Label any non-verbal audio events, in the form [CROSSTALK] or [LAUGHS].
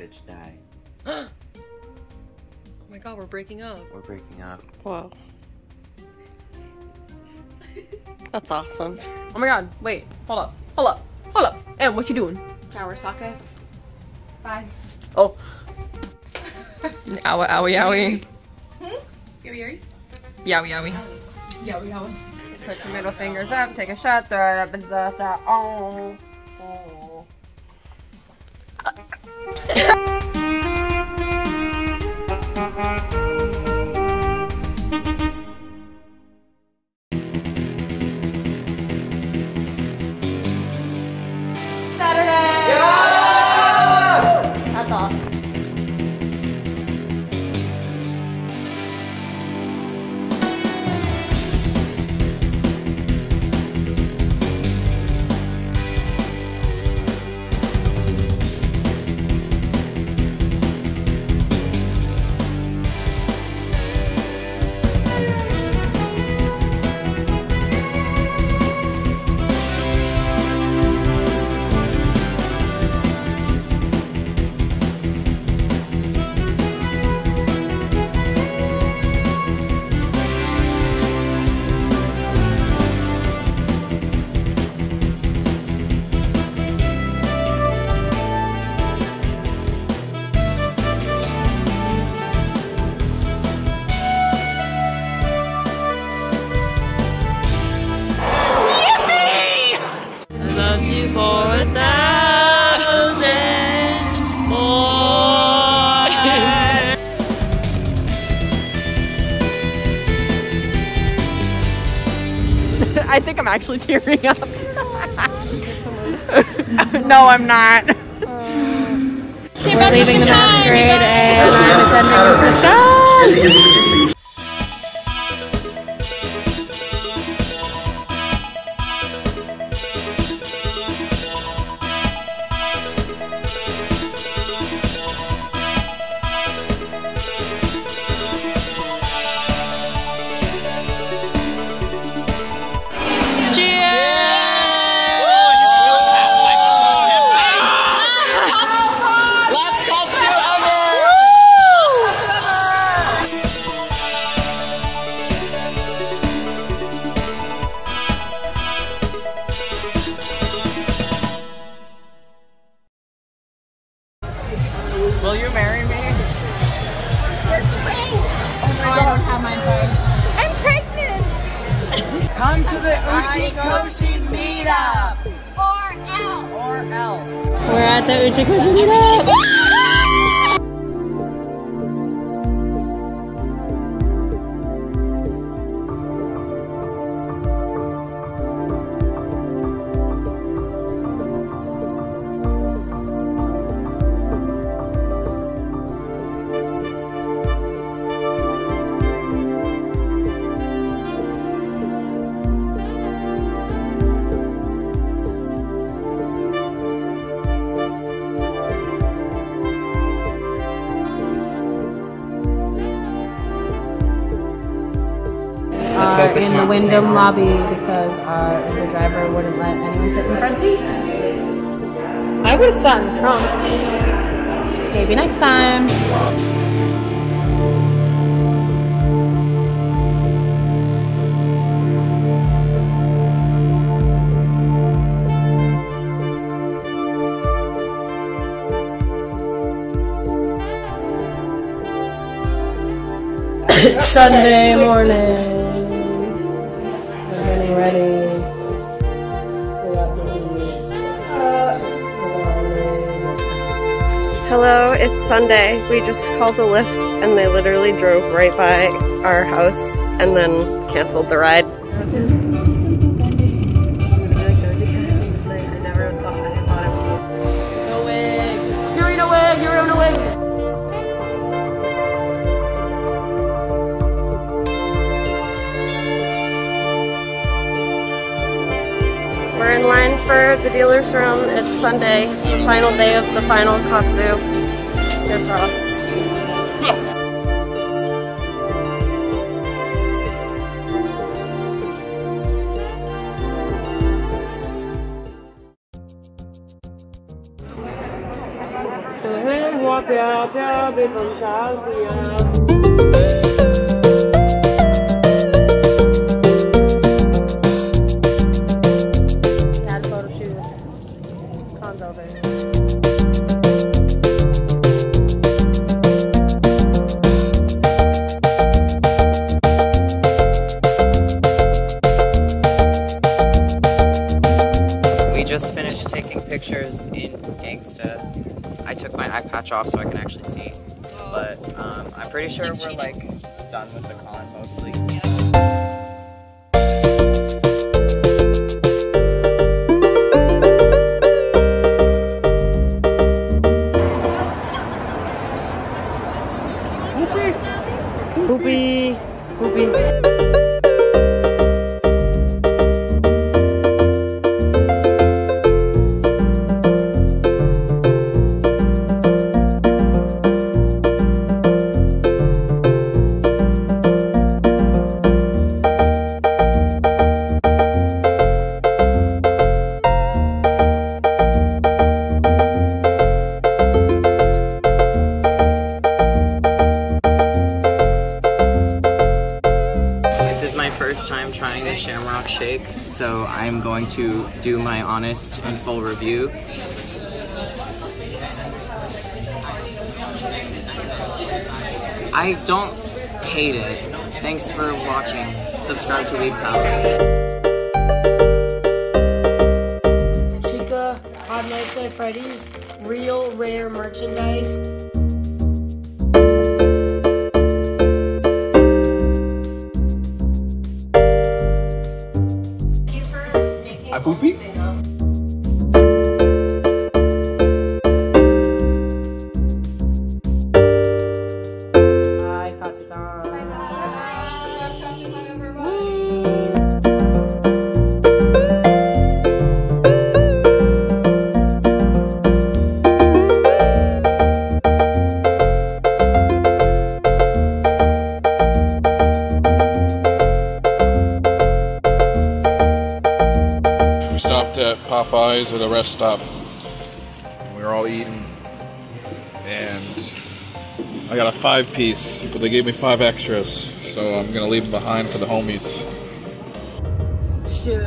bitch die. [GASPS] oh my god, we're breaking up. We're breaking up. Whoa. [LAUGHS] That's awesome. Oh my god, wait, hold up, hold up, hold up. And what you doing? Shower sake. Bye. Oh. [LAUGHS] owie, owie, owie. Hmm? Yuri Yuri. Yowie, yowie. Yowie Yowie. Put your middle fingers up, take a shot, throw it up and stuff. that- Oh. oh. That's [LAUGHS] I think I'm actually tearing up. [LAUGHS] no, I'm not. We're leaving the masquerade and I'm ascending into the sky. The Uchikoshi meetup! Or else. We're at the Uchikoshi meetup. Wyndham lobby because uh, our Uber driver wouldn't let anyone sit in the front seat. I would have sat in the trunk. Maybe next time. It's [COUGHS] Sunday morning. Hello, it's Sunday. We just called a Lyft and they literally drove right by our house and then canceled the ride. in line for the dealer's room. It's Sunday. It's the final day of the final katsu. Here's Ross. Yeah. Pictures in Gangsta. I took my eye patch off so I can actually see. But um, I'm pretty sure we're like done with the con mostly. Shake, so I'm going to do my honest and full review. I don't hate it. Thanks for watching. Subscribe to Weeb Palace. Chica, Hot Nights at Freddy's, real rare merchandise. I Popeyes at a rest stop. We were all eating. And I got a five piece, but they gave me five extras. So I'm gonna leave them behind for the homies. 雪